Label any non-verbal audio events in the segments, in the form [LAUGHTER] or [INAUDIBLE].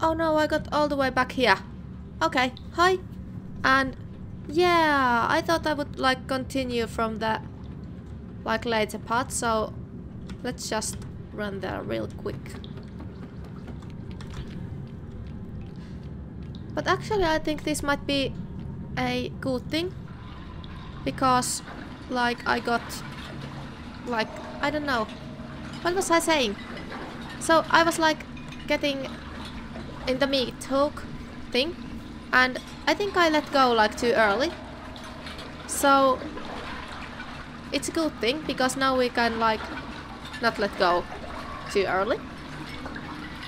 Oh no, I got all the way back here. Okay, hi. And yeah, I thought I would like continue from the like later part, so let's just run there real quick. But actually I think this might be a good thing because like I got like I don't know what was I saying so I was like getting in the meat hook thing. And I think I let go like too early. So it's a good thing because now we can like not let go too early.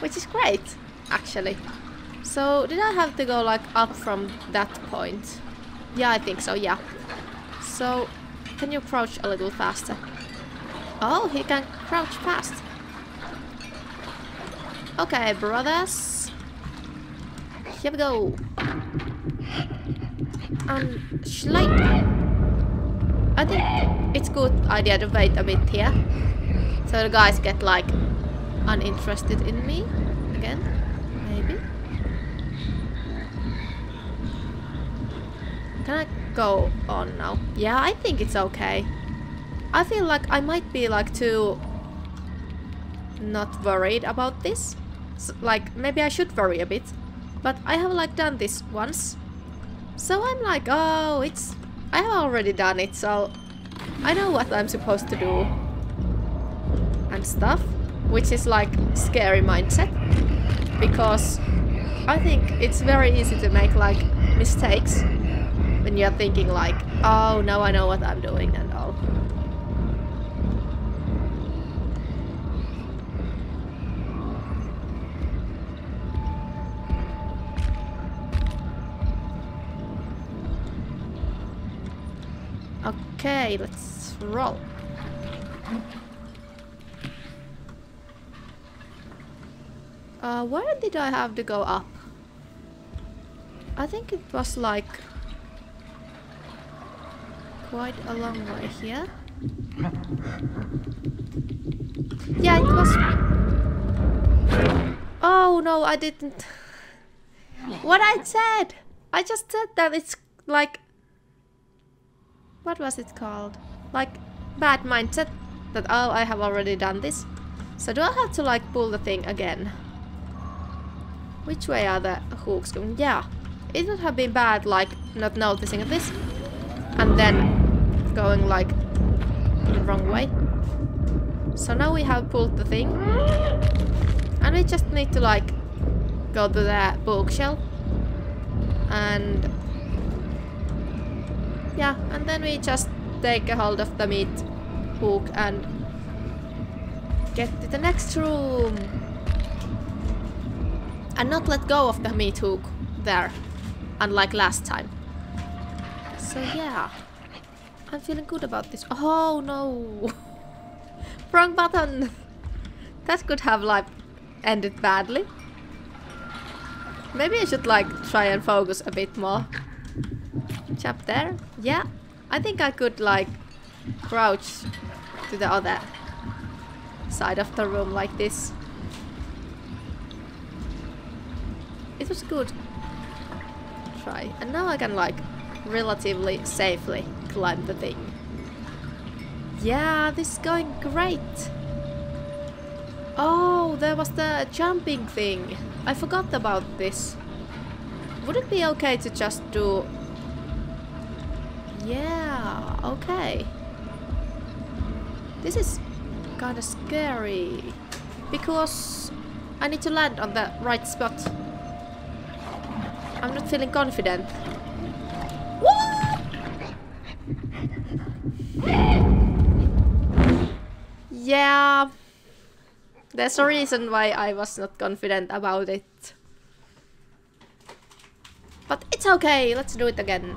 Which is great actually. So did I have to go like up from that point? Yeah I think so yeah. So can you crouch a little faster? Oh he can crouch fast. Okay brothers here we go um, and slide I think it's good idea to wait a bit here. So the guys get like uninterested in me again. Maybe. Can I go on now? Yeah, I think it's okay. I feel like I might be like too not worried about this. So, like maybe I should worry a bit. But I have like done this once. So I'm like, oh, it's I have already done it, so I know what I'm supposed to do. And stuff. Which is like scary mindset. Because I think it's very easy to make like mistakes when you're thinking like, oh, now I know what I'm doing and Okay, let's roll. Uh, where did I have to go up? I think it was like quite a long way here. Yeah, it was... Oh no, I didn't... What I said! I just said that it's like what was it called? Like bad mindset that oh I have already done this. So do I have to like pull the thing again? Which way are the hooks going? Yeah. It would have been bad like not noticing this and then going like the wrong way. So now we have pulled the thing and we just need to like go to the bookshelf and yeah, and then we just take a hold of the meat hook and get to the next room. And not let go of the meat hook there, unlike last time. So yeah, I'm feeling good about this. Oh no! [LAUGHS] Wrong button! That could have like ended badly. Maybe I should like try and focus a bit more. Up there. Yeah. I think I could like crouch to the other side of the room like this. It was good. Try. And now I can like relatively safely climb the thing. Yeah, this is going great. Oh, there was the jumping thing. I forgot about this. Would it be okay to just do yeah, okay. This is kinda scary. Because I need to land on the right spot. I'm not feeling confident. Yeah. There's a reason why I was not confident about it. But it's okay, let's do it again.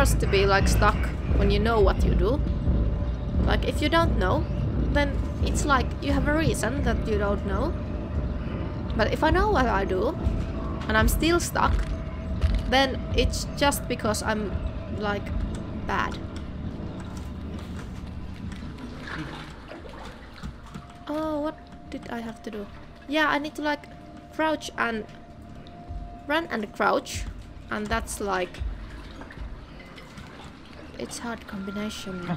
Worse to be like stuck when you know what you do. Like if you don't know, then it's like you have a reason that you don't know. But if I know what I do, and I'm still stuck, then it's just because I'm like bad. Oh, what did I have to do? Yeah, I need to like crouch and run and crouch and that's like it's hard combination.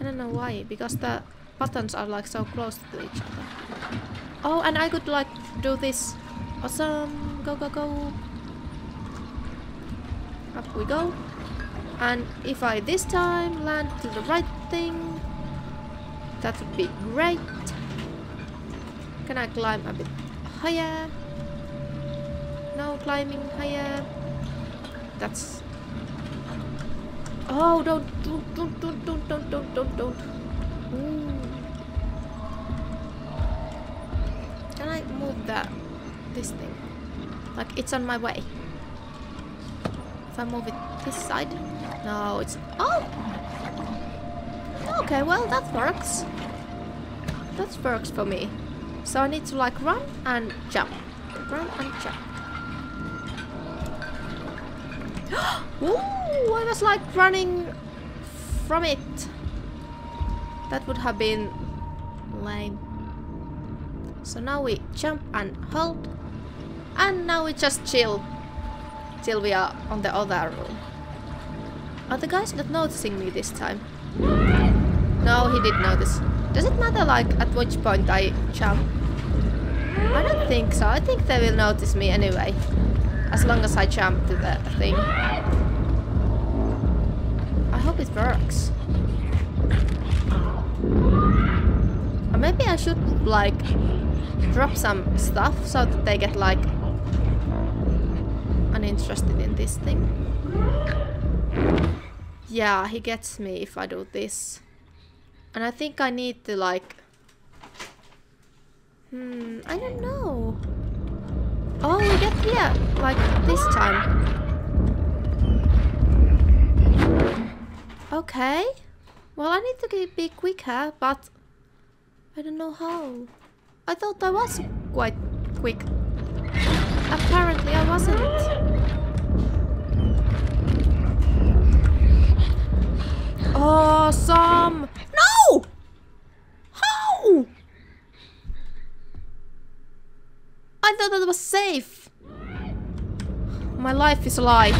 I don't know why, because the buttons are like so close to each other. Oh, and I could like do this. Awesome! Go, go, go! Up we go. And if I this time land to the right thing, that would be great. Can I climb a bit higher? No, climbing higher. That's... Oh, don't, don't, don't, don't, don't, don't, don't, don't, don't. Can I move that, this thing? Like, it's on my way. If I move it this side? No, it's... Oh! Okay, well, that works. That works for me. So I need to, like, run and jump. Run and jump. [GASPS] Ooh, I was like running from it. That would have been lame. So now we jump and hold. And now we just chill. Till we are on the other room. Are the guys not noticing me this time? No, he did notice. Does it matter like at which point I jump? I don't think so. I think they will notice me anyway. As long as I jump to that thing. I hope it works. Or maybe I should like drop some stuff so that they get like uninterested in this thing. Yeah, he gets me if I do this. And I think I need to like... Hmm, I don't know. Oh, we get here, like this time. Okay. Well, I need to be quicker, but I don't know how. I thought I was quite quick. Apparently I wasn't. Oh, awesome! No! How? I thought that was safe. My life is a lie.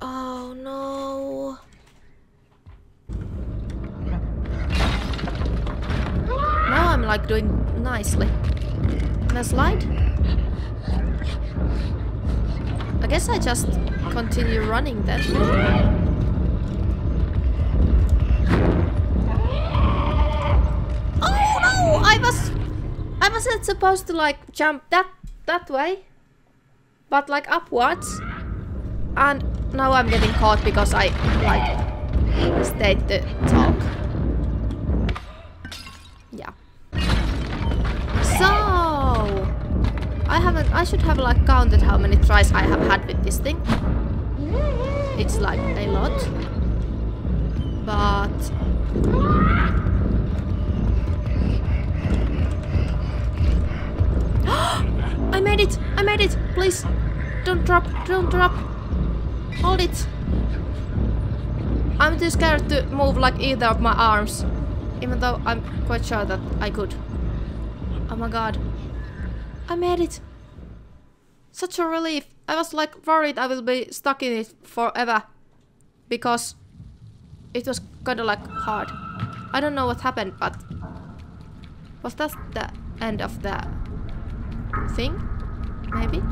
Oh no. Now I'm like doing nicely. Can I slide? I guess I just continue running then. I was... I wasn't supposed to like jump that that way. But like upwards. And now I'm getting caught because I like stayed to talk. Yeah. So I haven't I should have like counted how many tries I have had with this thing. It's like a lot. But made it! I made it! Please! Don't drop! Don't drop! Hold it! I'm too scared to move like either of my arms. Even though I'm quite sure that I could. Oh my god. I made it! Such a relief. I was like worried I will be stuck in it forever. Because it was kinda like hard. I don't know what happened, but was that the end of the thing? Maybe?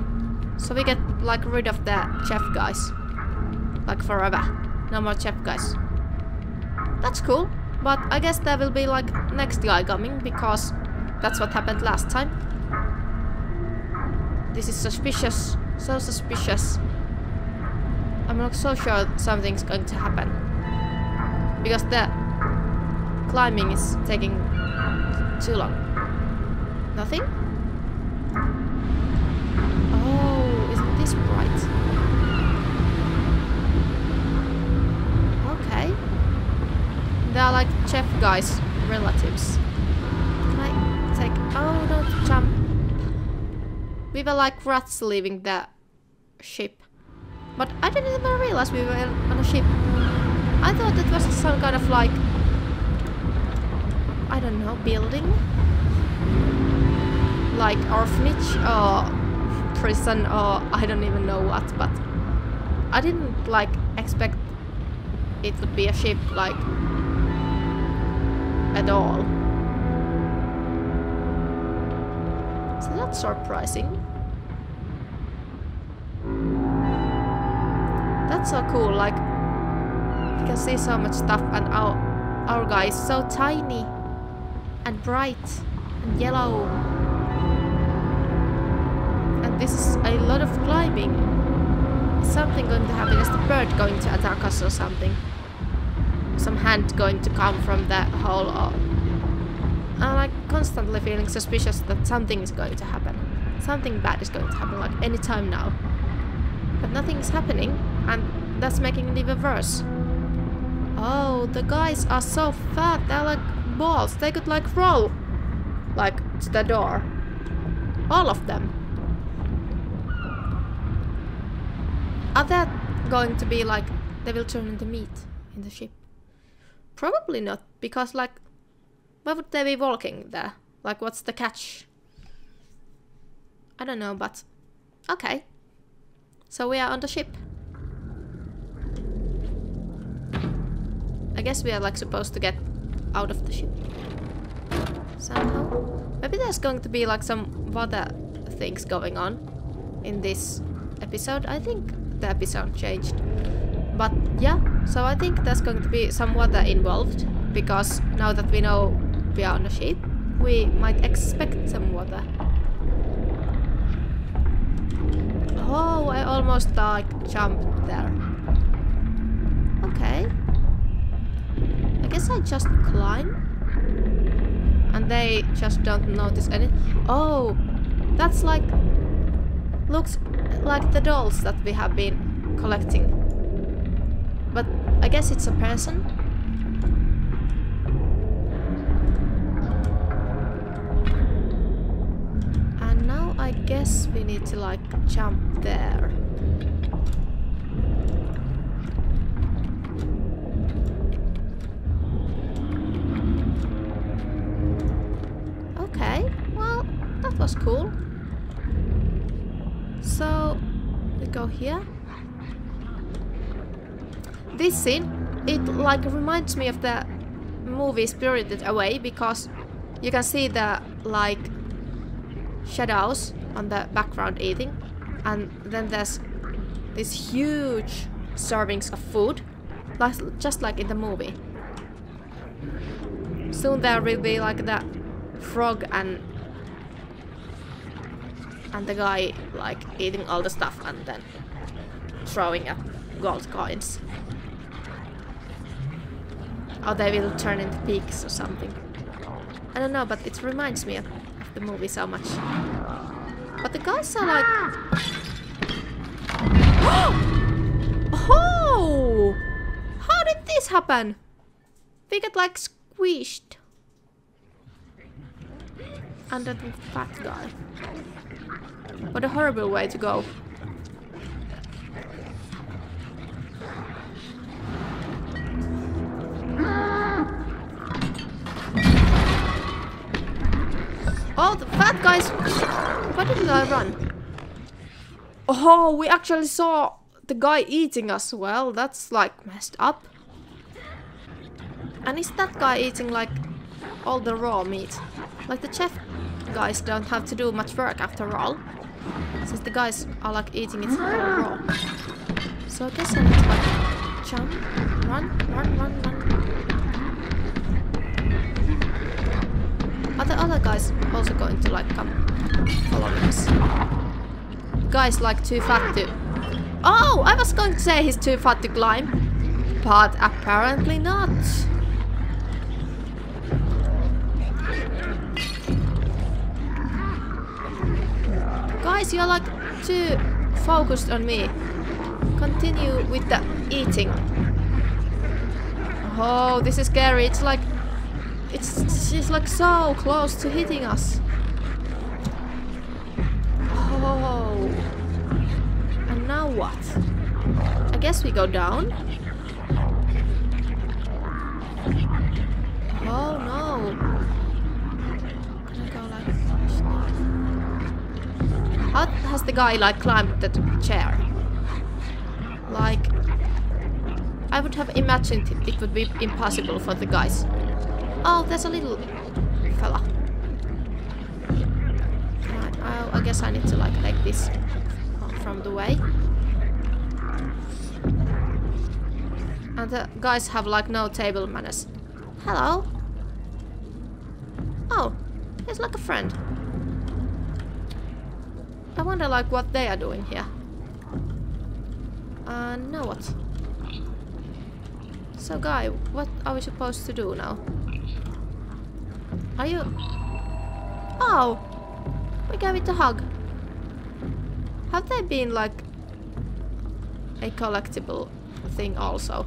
So we get like rid of the chef guys. Like forever. No more chef guys. That's cool. But I guess there will be like next guy coming because that's what happened last time. This is suspicious. So suspicious. I'm not so sure something's going to happen. Because the climbing is taking too long. Nothing? Oh, isn't this bright? Okay. They are like chef guys' relatives. Can I take... Oh, don't jump. We were like rats leaving the ship. But I didn't even realize we were on a ship. I thought it was some kind of like... I don't know, building? Like orphanage or prison or I don't even know what, but I didn't like expect it would be a ship like at all. So that's surprising. That's so cool, like you can see so much stuff and our our guy is so tiny and bright and yellow. This is a lot of climbing. Something going to happen? Is the bird going to attack us or something? Some hand going to come from that hole or... I'm like constantly feeling suspicious that something is going to happen. Something bad is going to happen like any time now. But nothing is happening and that's making it even worse. Oh, the guys are so fat. They're like balls. They could like roll like to the door. All of them. Are they going to be like they will turn into meat in the ship? Probably not, because like why would they be walking there? Like what's the catch? I don't know, but okay. So we are on the ship. I guess we are like supposed to get out of the ship. Somehow. Maybe there's going to be like some water things going on in this episode. I think the episode changed. But yeah, so I think there's going to be some water involved because now that we know we are on a ship, we might expect some water. Oh, I almost like jumped there. Okay. I guess I just climb. And they just don't notice any. Oh, that's like looks like the dolls that we have been collecting. But I guess it's a person. And now I guess we need to like jump there. Here. This scene, it like reminds me of the movie Spirited Away because you can see the like shadows on the background eating and then there's these huge servings of food like just like in the movie. Soon there will be like the frog and and the guy like eating all the stuff and then throwing up gold coins. Or they will turn into pigs or something. I don't know, but it reminds me of, the movie so much. But the guys are like... [GASPS] oh! How did this happen? We get like squished. Under the fat guy. What a horrible way to go. Oh, the fat guys! Why didn't I run? Oh, we actually saw the guy eating us. Well, that's like messed up. And is that guy eating like all the raw meat? Like the chef guys don't have to do much work after all. Since the guys are like eating it raw. So I guess I need to like jump, run, run, run, run. Are the other guys also going to like come following us? Guy's like too fat to... Oh! I was going to say he's too fat to climb. But apparently not. You're like too focused on me. Continue with the eating. Oh, this is scary. It's like... It's, she's like so close to hitting us. Oh. And now what? I guess we go down. How has the guy like climbed that chair? Like... I would have imagined it would be impossible for the guys. Oh, there's a little fella. I, I guess I need to like take this from the way. And the guys have like no table manners. Hello. Oh, he's like a friend. I wonder like what they are doing here. Uh, now what? So guy, what are we supposed to do now? Are you... Oh! We gave it a hug. Have they been like a collectible thing also?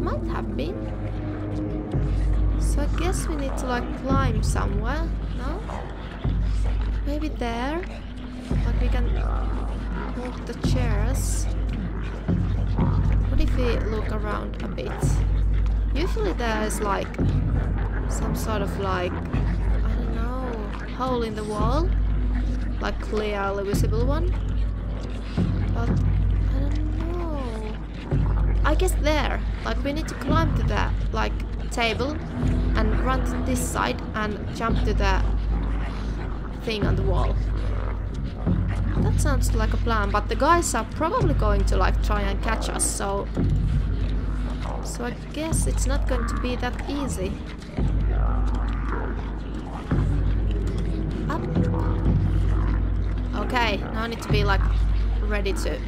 Might have been. So I guess we need to like climb somewhere, no? Maybe there? But we can move the chairs. What if we look around a bit? Usually there's like some sort of like, I don't know, hole in the wall. Like clearly visible one. But I don't know. I guess there. Like we need to climb to that like table and run to this side and jump to the thing on the wall. That sounds like a plan, but the guys are probably going to like try and catch us, so so I guess it's not going to be that easy. Up. Okay, now I need to be like ready to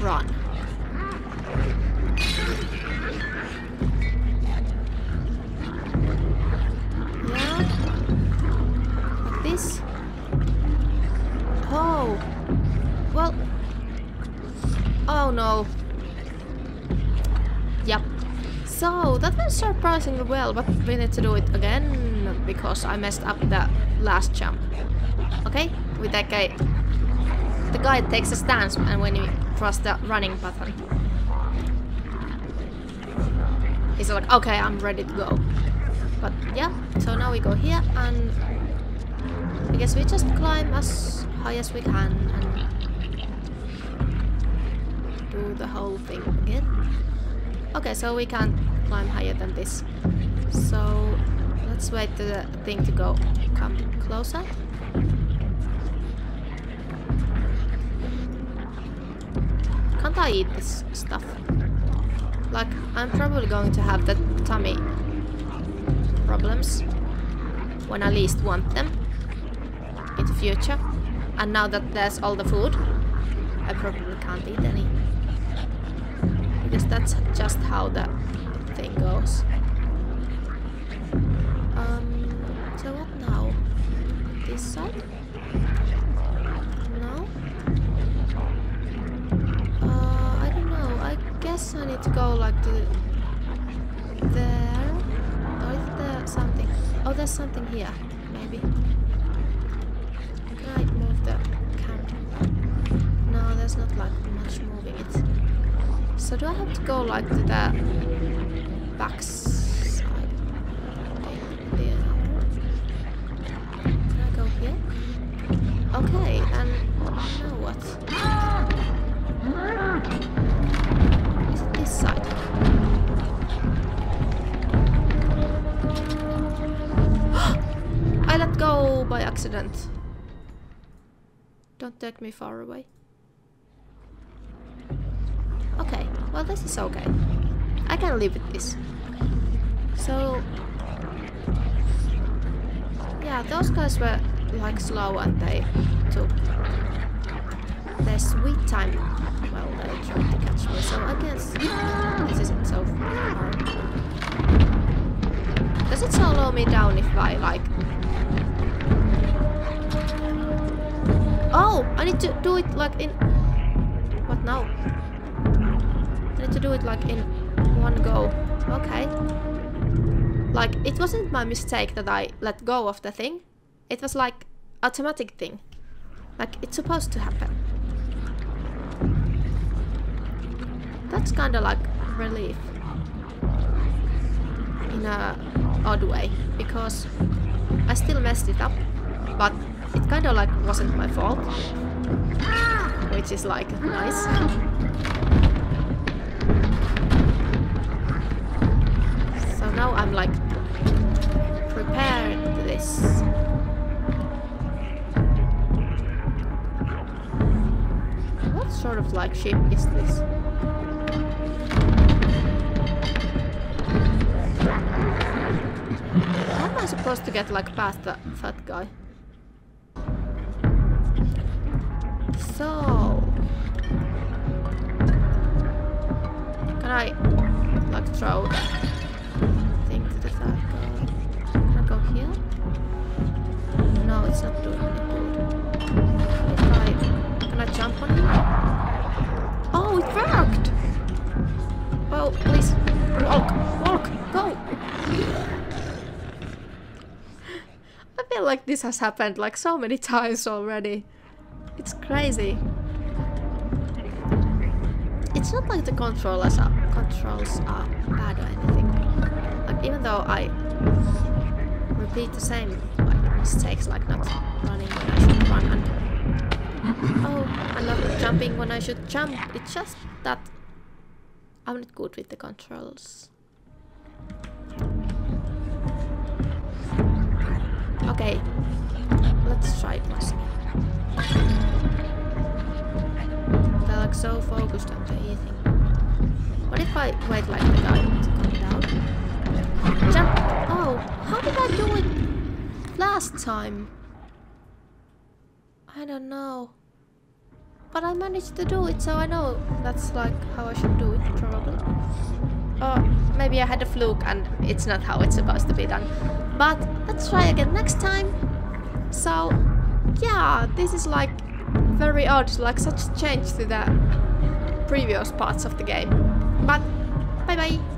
run. Oh. Well. Oh no. Yep. So, that went surprisingly well, but we need to do it again because I messed up the last jump. Okay? With that guy. The guy takes a stance and when you press the running button. He's like, okay, I'm ready to go. But yeah, so now we go here and I guess we just climb as high as we can and do the whole thing again. Okay, so we can't climb higher than this. So let's wait for the thing to go come closer. Can't I eat this stuff? Like, I'm probably going to have the tummy problems when I least want them in the future. And now that there's all the food, I probably can't eat any because that's just how the thing goes. Um, so what now? This side? No? Uh, I don't know. I guess I need to go like to there. Or is there something? Oh, there's something here. Maybe. There's not like much moving it. So do I have to go like to the back side? Can I go here? Okay, and now what? Is it this side? [GASPS] I let go by accident. Don't take me far away. Okay, well this is okay. I can live with this. So... Yeah, those guys were like slow and they took their sweet time while they tried to catch me, so I guess this isn't so hard. Does it slow me down if I like... Oh! I need to do it like in... What now? To do it like in one go. Okay. Like, it wasn't my mistake that I let go of the thing. It was like automatic thing. Like, it's supposed to happen. That's kinda like relief. In a odd way. Because I still messed it up. But it kinda like wasn't my fault. Which is like nice. Now I'm like prepared to this. What sort of like ship is this? How am I supposed to get like past that fat guy? So can I like throw that Can I jump on him? Oh, it worked! Oh, please walk, walk, go! I feel like this has happened like so many times already. It's crazy. It's not like the controllers are controls are bad or anything. Like even though I repeat the same like mistakes, like not running when I should run and oh, and not jumping when I should jump. It's just that I'm not good with the controls. Okay, let's try it once They're like so focused on the E thing. What if I wait like the guy to come down? Jump! Oh, how did I do it last time? I don't know. But I managed to do it, so I know that's like how I should do it, probably. Or maybe I had a fluke and it's not how it's supposed to be done. But let's try again next time. So, yeah, this is like very odd, like such change to the previous parts of the game. But, bye bye!